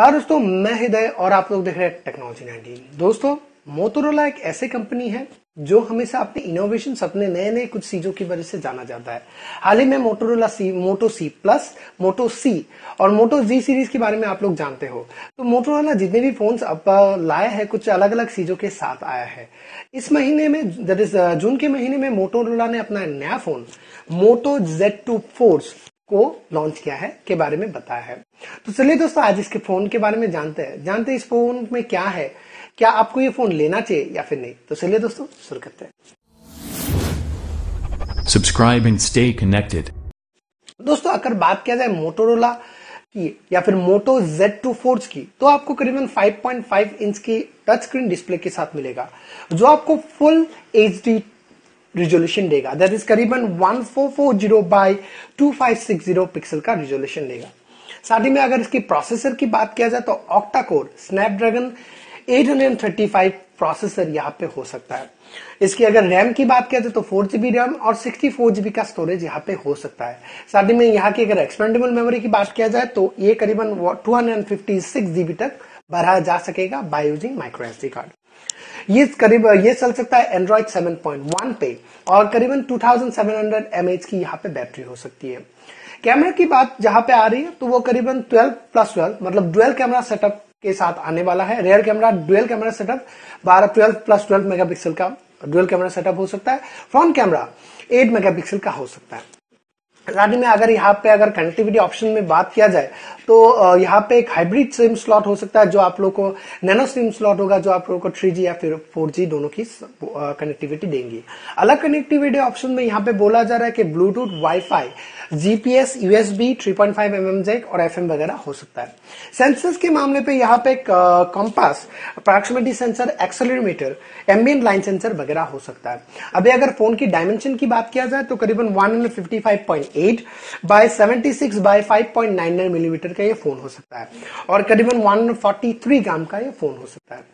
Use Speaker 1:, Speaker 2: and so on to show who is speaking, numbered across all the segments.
Speaker 1: हाँ दोस्तों, मैं हृदय और आप लोग देख रहे हैं टेक्नोलॉजी 19 दोस्तों मोटोरोला एक ऐसे कंपनी है जो हमेशा अपने इनोवेशन अपने नए नए कुछ चीज़ों की वजह से जाना जाता है। हाल ही में मोटोरोला सी मोटो सी प्लस मोटो सी और मोटो जी सीरीज़ के बारे में आप लोग जानते हो। तो मोटोरोला जितने भी फ़ोन अब लाया है, कुछ अलग अलग चीज़ों के साथ आया है। इस महीने में जून के महीने में मोटोरोला ने अपना नया phone Moto Z two Force को लॉन्च किया है के बारे में बताया है। तो चलिए दोस्तों आज इसके फ़ोन के बारे में जानते हैं। जानते हैं इस फ़ोन में क्या है? क्या आपको ये फ़ोन लेना चाहिए या फिर नहीं? तो चलिए दोस्तों शुरू करते हैं।
Speaker 2: Subscribe and stay connected.
Speaker 1: दोस्तों अगर बात किया जाए मोटोरोला की या फिर मोटो Z2 फोर्स की तो आपको करीबन 5.5 इंच की टच स्क्रीन डिस्प्ले के साथ मिलेगा जो आपको फुल एच डी रिजोल्यूशन देगा दैट इज़ करीबन 1440 बाय 2560 पिक्सल का रिजोल्यूशन देगा साथ ही में अगर इसकी प्रोसेसर की बात किया जाए तो ऑक्टा कोर स्नैपड्रैगन 835 प्रोसेसर यहाँ पे हो सकता है। इसकी अगर रैम की बात किया जाए तो फोर जीबी रैम और सिक्सटी फोर जीबी का स्टोरेज यहाँ पे हो सकता है। साथ ही में यहाँ की अगर एक्सपेंडेबल मेमोरी की बात किया जाए तो ये करीबन two hundred and fifty six GB तक बढ़ाया जा सकेगा by using micro S card ये करीब, ये चल सकता है एंड्रॉइड 7.1 पे और करीबन 2700 mAh की यहाँ पे बैटरी हो सकती है। कैमरा की बात जहाँ पे आ रही है तो वो करीबन 12 प्लस 12 मतलब डुअल कैमरा सेटअप के साथ आने वाला है। Rear camera dual camera setup 12 12 plus 12 megapixel का डुअल कैमरा सेटअप हो सकता है। फ्रंट कैमरा 8 मेगापिक्सल का हो सकता है। रानी में अगर यहाँ पे अगर कनेक्टिविटी ऑप्शन में बात किया जाए तो यहाँ पे एक हाइब्रिड सिम स्लॉट हो सकता है जो आप लोग को नैनो सिम स्लॉट होगा जो आप लोगों को थ्री या फिर फोर दोनों की कनेक्टिविटी देंगी। अलग कनेक्टिविटी ऑप्शन में यहाँ पे बोला जा रहा है कि Bluetooth WiFi GPS USB 3.5 point mm jack और एफएम वगैरह हो सकता है। सेंसर्स के मामले पे यहाँ पे compass proximity sensor accelerometer ambient light sensor वगैरह हो सकता है। अभी अगर फ़ोन की डायमेंशन की बात किया जाए तो करीबन 155.8 बाय 76 बाय 5.99 मिलीमीटर का ये फ़ोन हो सकता है। और करीबन 143 ग्राम का ये फ़ोन हो सकता है।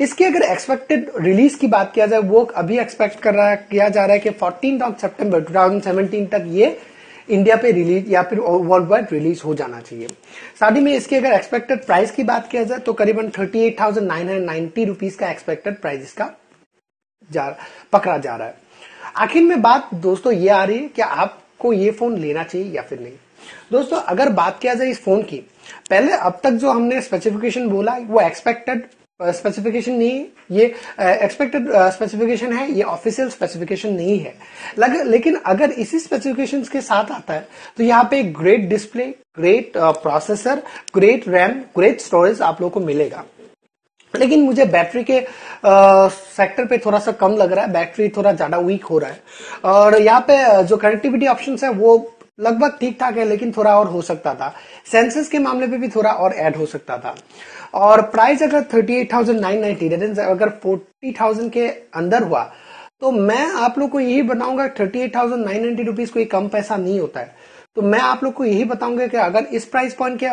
Speaker 1: इसकी अगर एक्सपेक्टेड रिलीज़ की बात किया जाए, वो अभी एक्सपेक्ट कर रहा है, किया जा रहा है कि फोर्टीन ऑफ़ सेप्टेम्बर टू तक ये इंडिया पे रिलीज़ या फिर वर्ल्ड वाइड रिलीज़ हो जाना चाहिए। साथ ही में इसकी अगर एक्सपेक्टेड प्राइस की बात किया जाए तो करीबन thirty eight thousand nine hundred ninety rupees का एक्सपेक्टेड प्राइस इसका जा, पकड़ा जा रहा है। आखिर में बात दोस्तों ये आ रही है कि आपको ये फ़ोन लेना चाहिए या फिर नहीं। दोस्तों अगर बात किया जाए इस फ़ोन की पहले अब तक जो हमने स्पेसिफिकेशन बोला वो एक्सपेक्टेड स्पेसिफिकेशन नहीं ये एक्सपेक्टेड स्पेसिफिकेशन है ये ऑफिशियल स्पेसिफिकेशन नहीं है। लग, लेकिन अगर इसी स्पेसिफिकेशन के साथ आता है तो यहाँ पे great display great processor great RAM great storage आप लोग को मिलेगा। लेकिन मुझे बैटरी के सेक्टर पे थोड़ा सा कम लग रहा है, बैटरी थोड़ा ज़्यादा वीक हो रहा है। और यहाँ पे जो कनेक्टिविटी ऑप्शन है, वो लगभग ठीक ठाक है, लेकिन थोड़ा और हो सकता था। सेंसस के मामले पे भी थोड़ा और ऐड हो सकता था। और प्राइस अगर थर्टी एट थाउज़ेंड अगर फोर्टी थाउज़ेंड के अंदर हुआ तो मैं आप लोग को यही बताऊँगा थाउज़ेंड नाइन नाइनटी रुपीज़ कोई कम पैसा नहीं होता है। तो मैं आप लोग को यही बताऊँगा कि अगर इस प्राइस पॉइंट के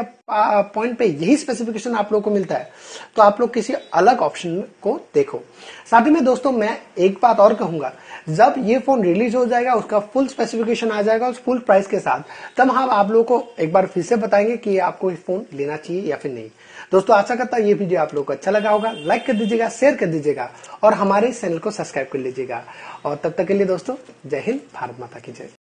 Speaker 1: पॉइंट पे यही स्पेसिफिकेशन आप लोग को मिलता है तो आप लोग किसी अलग ऑप्शन को देखो। साथ ही में दोस्तों, मैं एक बात और कहूँगा, जब ये फ़ोन रिलीज़ हो जाएगा, उसका फुल स्पेसिफिकेशन आ जाएगा उस फुल प्राइस के साथ, तब हम हाँ आप लोग को एक बार फिर से बताएँगे कि आपको ये फ़ोन लेना चाहिए या फिर नहीं। दोस्तों, आशा करता ये वीडियो आप लोग को अच्छा लगा होगा। लाइक कर दीजिएगा शेयर कर दीजिएगा और हमारे चैनल को सब्सक्राइब कर लीजिएगा। और तब तक के लिए दोस्तों, जय हिंद, भारत माता की जय।